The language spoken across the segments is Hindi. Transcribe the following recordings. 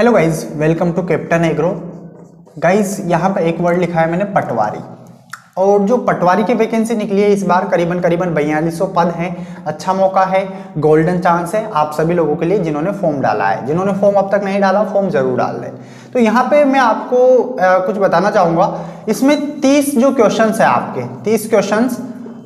Hello guys welcome to captain agro guys यहाँ पर एक वर्ड लिखा है मैंने पटवारी। और जो पटवारी की वैकेंसी निकली है इस बार करीबन करीबन बयालीस पद हैं। अच्छा मौका है गोल्डन चांस है आप सभी लोगों के लिए जिन्होंने फॉर्म डाला है। जिन्होंने फॉर्म अब तक नहीं डाला फॉर्म ज़रूर डाल दें। तो यहाँ पे मैं आपको आ, कुछ बताना चाहूँगा। इसमें तीस जो क्वेश्चन है आपके तीस क्वेश्चन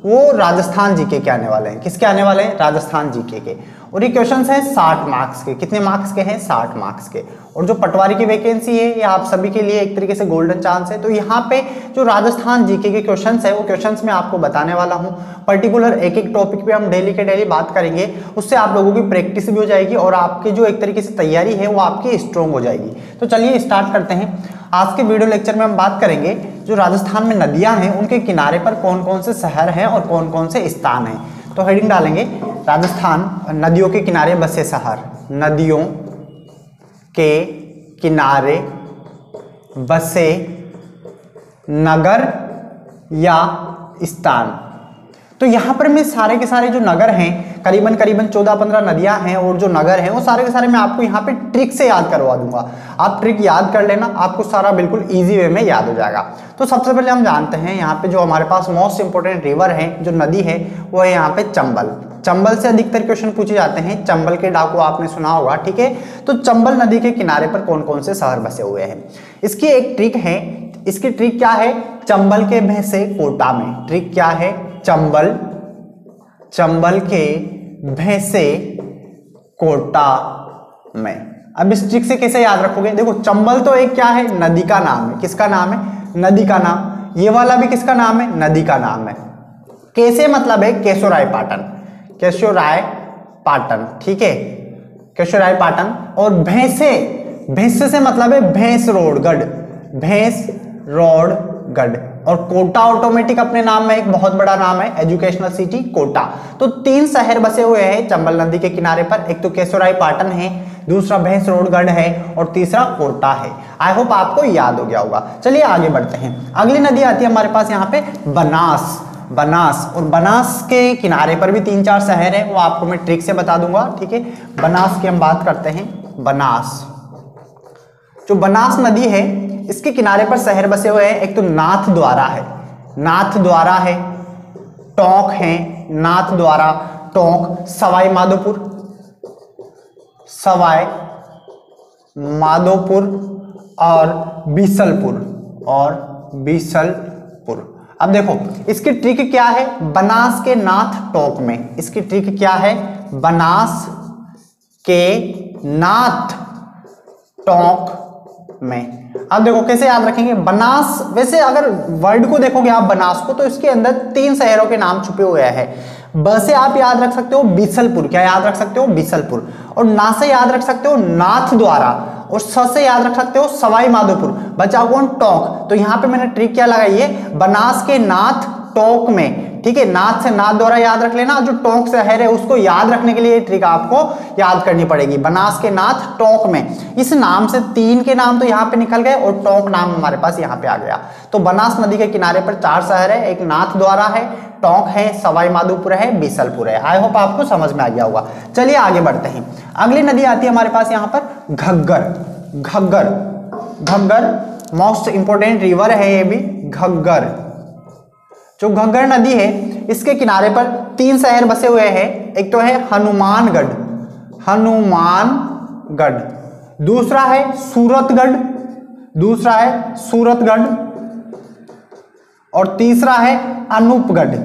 वो राजस्थान जीके के आने वाले हैं। किसके आने वाले हैं? राजस्थान जीके के। और ये क्वेश्चन हैं साठ मार्क्स के। कितने मार्क्स के हैं? साठ मार्क्स के। और जो पटवारी की वैकेंसी है, ये आप सभी के लिए एक तरीके से गोल्डन चांस है। तो यहाँ पे जो राजस्थान जीके के क्वेश्चन है, वो क्वेश्चन मैं आपको बताने वाला हूँ। पर्टिकुलर एक एक टॉपिक पे हम डेली के डेली बात करेंगे। उससे आप लोगों की प्रैक्टिस भी हो जाएगी और आपकी जो एक तरीके से तैयारी है, वो आपकी स्ट्रॉन्ग हो जाएगी। तो चलिए स्टार्ट करते हैं। आज के वीडियो लेक्चर में हम बात करेंगे जो राजस्थान में नदियाँ हैं, उनके किनारे पर कौन कौन से शहर हैं और कौन कौन से स्थान हैं? तो हेडिंग डालेंगे, राजस्थान, नदियों के किनारे बसे शहर। नदियों के किनारे बसे नगर या स्थान। तो यहाँ पर मैं सारे के सारे जो नगर हैं, करीबन करीबन 14-15 नदियाँ हैं और जो नगर हैं, वो सारे के सारे मैं आपको यहाँ पे ट्रिक से याद करवा दूँगा। आप ट्रिक याद कर लेना, आपको सारा बिल्कुल इजी वे में याद हो जाएगा। तो सबसे पहले हम जानते हैं यहाँ पे जो हमारे पास मोस्ट इंपोर्टेंट रिवर है, जो नदी है, वो है यहाँ पे चंबल। चंबल से अधिकतर क्वेश्चन पूछे जाते हैं। चंबल के डाकू आपने सुना होगा, ठीक है? तो चंबल नदी के किनारे पर कौन कौन से शहर बसे हुए हैं? इसकी एक ट्रिक है इसकी ट्रिक क्या है? चंबल के भैंसे कोटा में। ट्रिक क्या है? चंबल। चंबल के भैंसे कोटा में। अब इस ट्रिक से कैसे याद रखोगे? देखो, चंबल तो एक क्या है? नदी का नाम है। किसका नाम है? नदी का नाम। ये वाला भी किसका नाम है? नदी का नाम है। कैसे मतलब है? केशोराय पाटन। केशोराय पाटन, ठीक है? केशोराय पाटन। और भैंसे भैंसे से मतलब है भैंस रोडगढ़। भैंस रोड, गढ़। और कोटा ऑटोमेटिक अपने नाम में एक बहुत बड़ा नाम है एजुकेशनल सिटी कोटा। तो तीन शहर बसे हुए हैं, चंबल नदी के किनारे पर। एक तो केशोराय पाटन है, दूसरा भैंस रोडगढ़ है, और तीसरा कोटा है। आई होप आपको याद हो गया होगा। चलिए आगे बढ़ते हैं। अगली नदी आती है हमारे पास यहाँ पे बनास। बनास। और बनास के किनारे पर भी तीन चार शहर है, वो आपको मैं ट्रिक से बता दूँगा, ठीक है? बनास की हम बात करते हैं। बनास। जो बनास नदी है इसके किनारे पर शहर बसे हुए हैं। एक तो नाथ द्वारा है। नाथ द्वारा है, टोंक है, नाथ द्वारा, टोंक, सवाई माधोपुर। सवाई, माधोपुर और बीसलपुर और बीसलपुर। अब देखो, इसकी ट्रिक क्या है? बनास के नाथ टोंक में। इसकी ट्रिक क्या है? बनास के नाथ टोंक में। अब देखो कैसे याद रखेंगे? बनास, वैसे अगर वर्ड को देखोगे आप बनास को तो इसके अंदर तीन शहरों के नाम छुपे हुए हैं। ब से आप याद रख सकते हो बीसलपुर। क्या याद रख सकते हो? बीसलपुर। और ना से याद रख सकते हो नाथ द्वारा। और स से याद रख सकते हो सवाई माधोपुर। बचा कौन? टोंक। तो यहाँ पे मैंने ट्रिक क्या लगाई है? बनास के नाथ टोंक में। ठीक है नाथ से नाथ द्वारा याद रख लेना जो टोंक से शहर है उसको याद रखने के लिए ट्रिक आपको याद करनी पड़ेगी। बनास के नाथ टोंक में। इस नाम से तीन के नाम तो यहाँ पे निकल गए, और टोंक नाम हमारे पास यहाँ पे आ गया। तो बनास नदी के किनारे पर चार शहर है, एक नाथ द्वारा है, टोंक है, सवाई माधोपुर है, बीसलपुर है। आई होप आपको समझ में आ गया होगा। चलिए आगे बढ़ते हैं। अगली नदी आती है हमारे पास यहाँ पर Ghaggar. Ghaggar. Ghaggar most important river है ये भी, घग्गर। जो घग्गर नदी है, इसके किनारे पर तीन शहर बसे हुए हैं। एक तो है हनुमानगढ़ हनुमानगढ़। दूसरा है सूरतगढ़, दूसरा है सूरतगढ़। और तीसरा है अनूपगढ़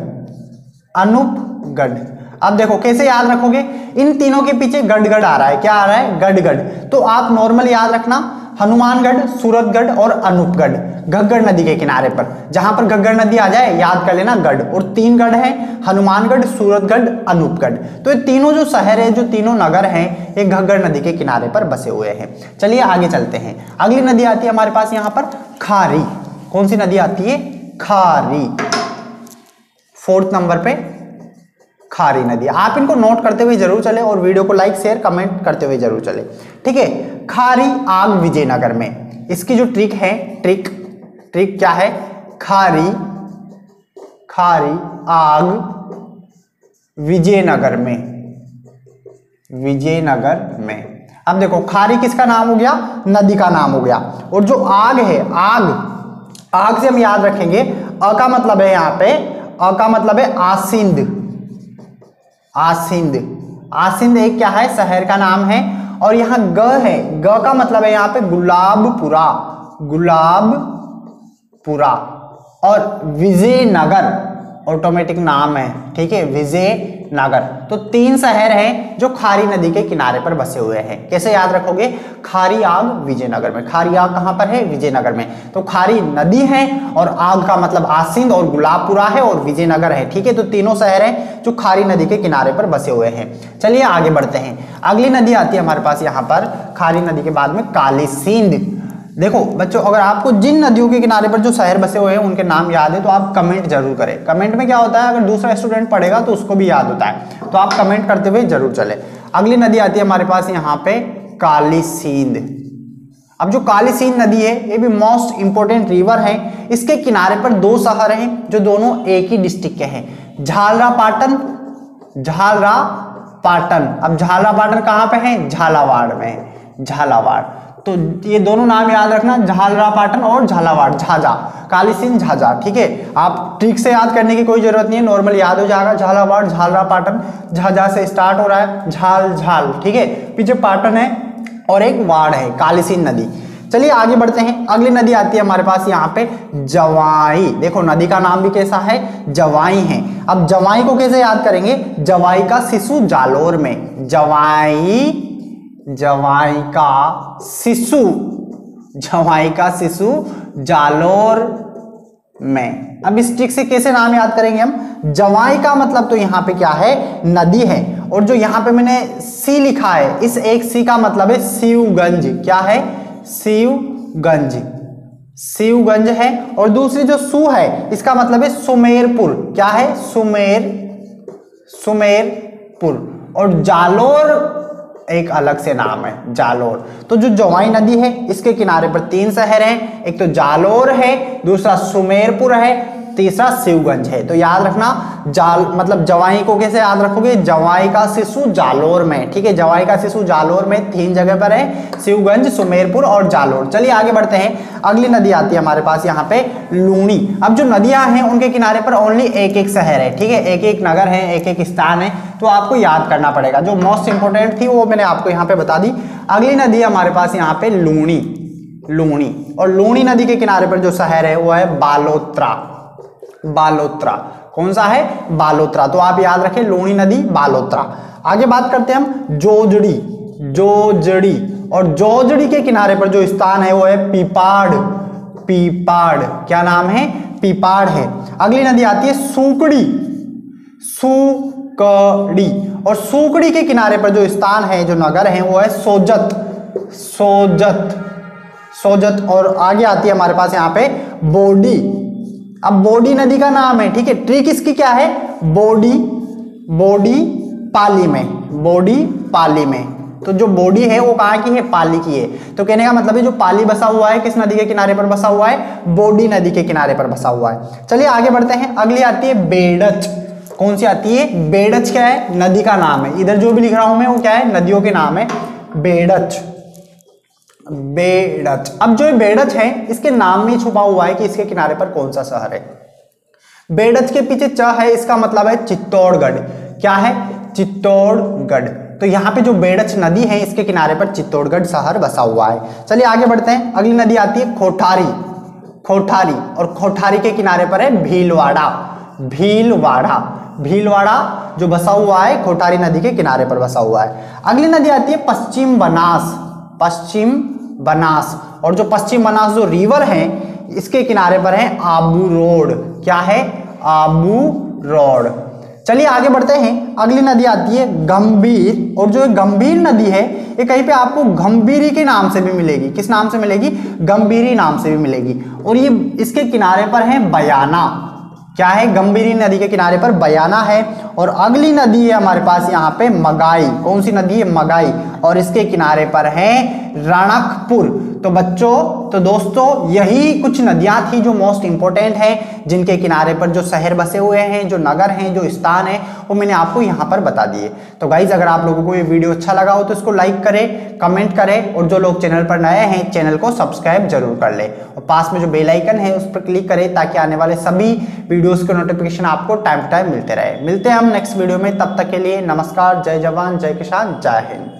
अनूपगढ़। अब देखो, कैसे याद रखोगे? इन तीनों के पीछे गढ़गढ़ आ रहा है। क्या आ रहा है? गढ़गढ़। तो आप नॉर्मल याद रखना हनुमानगढ़, सूरतगढ़ और अनूपगढ़ घग्गड़ नदी के किनारे पर। जहाँ पर घग्गड़ नदी आ जाए, याद कर लेना गढ़। और तीन गढ़ हैं, हनुमानगढ़, सूरतगढ़, अनूपगढ़। तो ये तीनों जो शहर है, जो तीनों नगर हैं, ये घग्गड़ नदी के किनारे पर बसे हुए हैं। चलिए आगे चलते हैं। अगली नदी आती है हमारे पास यहाँ पर खारी। कौन सी नदी आती है? खारी। फोर्थ नंबर पे खारी नदी। आप इनको नोट करते हुए ज़रूर चले और वीडियो को लाइक शेयर कमेंट करते हुए ज़रूर चले। ठीक है? खारी आग विजयनगर में। इसकी जो ट्रिक है ट्रिक ट्रिक क्या है? खारी खारी आग विजयनगर में। विजयनगर में। अब देखो, खारी किसका नाम हो गया? नदी का नाम हो गया। और जो आग है, आग आग से हम याद रखेंगे। अ का मतलब है यहाँ पे, अ का मतलब है आसिंद। आसिंद। आसिंद एक क्या है? शहर का नाम है। और यहाँ ग है। ग का मतलब है यहाँ पे गुलाबपुरा। गुलाबपुरा। और विजयनगर। ऑटोमेटिक नाम है, ठीक है? विजय नगर। तो तीन शहर हैं जो खारी नदी के किनारे पर बसे हुए हैं। कैसे याद रखोगे? खारी आग विजयनगर में। खारी आग कहाँ पर है? विजयनगर में। तो खारी नदी है और आग का मतलब आसिंद और गुलाबपुरा है और विजयनगर है, ठीक है? तो तीनों शहर हैं जो खारी नदी के किनारे पर बसे हुए हैं। चलिए आगे बढ़ते हैं। अगली नदी आती है हमारे पास यहाँ पर, खारी नदी के बाद में काली सिंध देखो, बच्चों, अगर आपको जिन नदियों के किनारे पर जो शहर बसे हुए हैं, उनके नाम याद है तो आप कमेंट ज़रूर करें। कमेंट में क्या होता है, अगर दूसरा स्टूडेंट पढ़ेगा तो उसको भी याद होता है। तो आप कमेंट करते हुए ज़रूर चले। अगली नदी आती है हमारे पास यहाँ पे काली सींद अब जो काली सींद नदी है, ये भी मोस्ट इंपोर्टेंट रिवर है। इसके किनारे पर दो शहर हैं, जो दोनों एक ही डिस्ट्रिक्ट के हैं। झालरा पाटन झालरा पाटन अब झालरा पाटन कहाँ पे है? झालावाड़ में झालावाड़। तो ये दोनों नाम याद रखना झालरा पाटन और झालावाड़, झाझा काली सिंह झाझा, ठीक है? आप ट्रिक से याद करने की कोई ज़रूरत नहीं है, नॉर्मल याद हो जाएगा, झालावाड़ झालरा पाटन झाझा से स्टार्ट हो रहा है, झाल झाल, ठीक है? पीछे पाटन है और एक वाड़ है, कालीसिंह नदी। चलिए आगे बढ़ते हैं, अगली नदी आती है हमारे पास यहाँ पे, जवाई। देखो, नदी का नाम भी कैसा है? जवाई है। अब जवाई को कैसे याद करेंगे? जवाई का शिशु जालोर में, जवाई जवाई का शिशु जवाई का शिशु जालोर में। अब इस ट्रिक से कैसे नाम याद करेंगे हम? जवाई का मतलब तो यहाँ पे क्या है? नदी है। और जो यहाँ पे मैंने सी लिखा है, इस एक सी का मतलब है शिवगंज क्या है? शिवगंज शिवगंज है। और दूसरी जो सु है, इसका मतलब है सुमेरपुर। क्या है? सुमेर, सुमेरपुर। और जालोर एक अलग से नाम है, जालोर। तो जो जवाई नदी है, इसके किनारे पर तीन शहर हैं। एक तो जालोर है, दूसरा सुमेरपुर है तीसरा शिवगंज है। तो याद रखना, जाल मतलब जवाई को कैसे याद रखोगे? जवाई का शिशु जालोर में, ठीक है? जवाई का शिशु जालोर में तीन जगह पर है, शिवगंज, सुमेरपुर और जालोर। चलिए आगे बढ़ते हैं। अगली नदी आती है हमारे पास यहाँ पे लूणी। अब जो नदियाँ हैं, उनके किनारे पर ओनली एक एक शहर है, ठीक है? एक एक नगर है एक एक स्थान है तो आपको याद करना पड़ेगा। जो मोस्ट इंपोर्टेंट थी, वो मैंने आपको यहाँ पे बता दी। अगली नदी हमारे पास यहाँ पे लूणी लूणी। और लूणी नदी के किनारे पर जो शहर है, वो है बालोत्रा। बालोत्रा। कौन सा है? बालोत्रा। तो आप याद रखें, लोणी नदी, बालोत्रा। आगे बात करते हैं हम, जोजड़ी। जोजड़ी। और जोजड़ी के किनारे पर जो स्थान है, वो है पीपाड़। पीपाड़। क्या नाम है? पीपाड़ है। अगली नदी आती है सूकड़ी। सुकड़ी। और सूकड़ी के किनारे पर जो स्थान है, जो नगर है, वो है सोजत। सोजत। सोजत। और आगे आती है हमारे पास यहाँ पे बोडी। अब बोडी नदी का नाम है, ठीक है? ट्रिक इसकी क्या है? बोडी बोडी पाली में, बोडी पाली में। तो जो बॉडी है, वो कहाँ की है? पाली की है। तो कहने का मतलब है, जो पाली बसा हुआ है, किस नदी के किनारे पर बसा हुआ है? बोडी नदी के किनारे पर बसा हुआ है। चलिए आगे बढ़ते हैं। अगली आती है बेड़च। कौन सी आती है? बेड़च क्या है? नदी का नाम है। इधर जो भी लिख रहा हूँ मैं, वो क्या है? नदियों के नाम है। बेड़च। बेड़च अब जो बेड़च है, इसके नाम में छुपा हुआ है कि इसके किनारे पर कौन सा शहर है। बेड़च के पीछे च है, इसका मतलब है चित्तौड़गढ़। क्या है? चित्तौड़गढ़। तो यहाँ पे जो बेड़च नदी है, इसके किनारे पर चित्तौड़गढ़ शहर बसा हुआ है। चलिए आगे बढ़ते हैं। अगली नदी आती है खोठारी खोठारी और खोठारी के किनारे पर है भीलवाड़ा। भीलवाड़ा। भीलवाड़ा जो बसा हुआ है खोठारी नदी के किनारे पर बसा हुआ है। अगली नदी आती है पश्चिम बनास। पश्चिम बनास। और जो पश्चिम बनास जो रिवर है, इसके किनारे पर है आबू रोड। क्या है? आबू रोड। चलिए आगे बढ़ते हैं। अगली नदी आती है गंभीर। और जो गंभीर नदी है, ये कहीं पे आपको गंभीरी के नाम से भी मिलेगी। किस नाम से मिलेगी? गंभीरी नाम से भी मिलेगी। और ये इसके किनारे पर है बयाना। क्या है? गंभीरी नदी के किनारे पर बयाना है। और अगली नदी है हमारे पास यहाँ पे मगाई। कौन सी नदी है? मगाई। और इसके किनारे पर है राणकपुर। तो बच्चों तो दोस्तों, यही कुछ नदियाँ थी जो मोस्ट इंपोर्टेंट है, जिनके किनारे पर जो शहर बसे हुए हैं, जो नगर हैं, जो स्थान है, वो मैंने आपको यहाँ पर बता दिए। तो गाइज़ अगर आप लोगों को ये वीडियो अच्छा लगा हो तो इसको लाइक करें कमेंट करें, और जो लोग चैनल पर नए हैं, चैनल को सब्सक्राइब ज़रूर कर ले। और पास में जो बेलाइकन है, उस पर क्लिक करें, ताकि आने वाले सभी वीडियोज़ के नोटिफिकेशन आपको टाइम टू टाइम मिलते रहे। मिलते हैं हम नेक्स्ट वीडियो में, तब तक के लिए नमस्कार, जय जवान, जय किसान, जय हिंद।